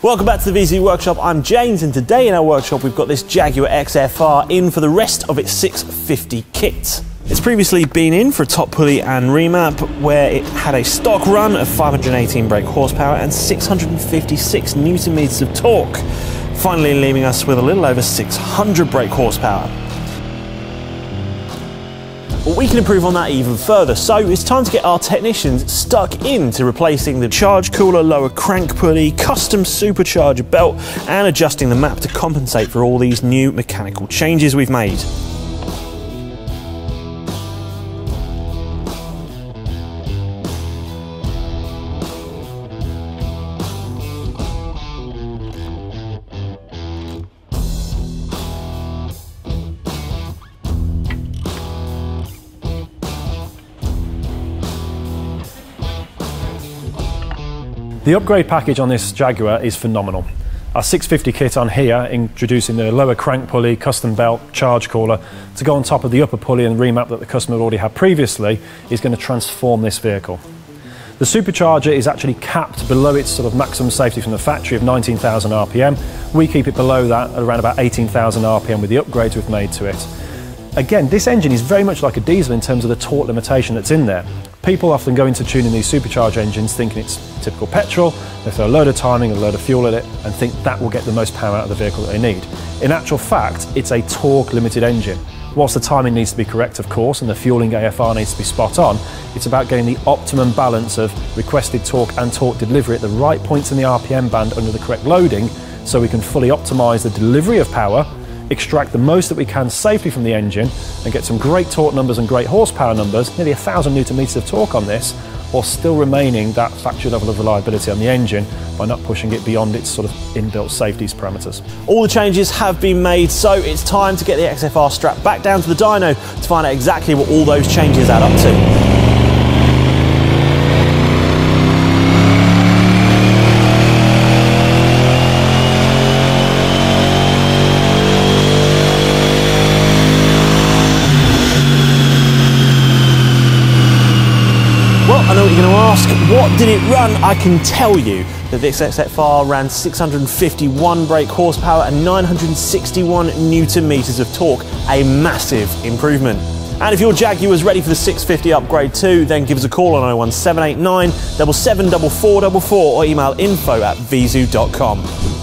Welcome back to the VIEZU Workshop. I'm James, and today in our workshop we've got this Jaguar XFR in for the rest of its 650 kit. It's previously been in for a top pulley and remap where it had a stock run of 518 brake horsepower and 656 newton meters of torque, finally leaving us with a little over 600 brake horsepower. But we can improve on that even further. So it's time to get our technicians stuck into replacing the charge cooler, lower crank pulley, custom supercharger belt, and adjusting the map to compensate for all these new mechanical changes we've made. The upgrade package on this Jaguar is phenomenal. Our 650 kit on here, introducing the lower crank pulley, custom belt, charge cooler, to go on top of the upper pulley and remap that the customer already had previously, is going to transform this vehicle. The supercharger is actually capped below its sort of maximum safety from the factory of 19,000 RPM. We keep it below that at around about 18,000 RPM with the upgrades we've made to it. Again, this engine is very much like a diesel in terms of the torque limitation that's in there. People often go into tuning these supercharged engines thinking it's typical petrol, they throw a load of timing, a load of fuel at it, and think that will get the most power out of the vehicle that they need. In actual fact, it's a torque limited engine. Whilst the timing needs to be correct, of course, and the fueling AFR needs to be spot on, it's about getting the optimum balance of requested torque and torque delivery at the right points in the RPM band under the correct loading so we can fully optimise the delivery of power extract the most that we can safely from the engine and get some great torque numbers and great horsepower numbers, nearly a thousand newton meters of torque on this, while still remaining that factory level of reliability on the engine by not pushing it beyond its sort of inbuilt safety parameters. All the changes have been made, so it's time to get the XFR strapped back down to the dyno to find out exactly what all those changes add up to. You're going to ask. What did it run? I can tell you that this XFR ran 651 brake horsepower and 961 newton meters of torque, a massive improvement. And if your Jaguar is ready for the 650 upgrade too, then give us a call on 01789 774444 or email info at viezu.com.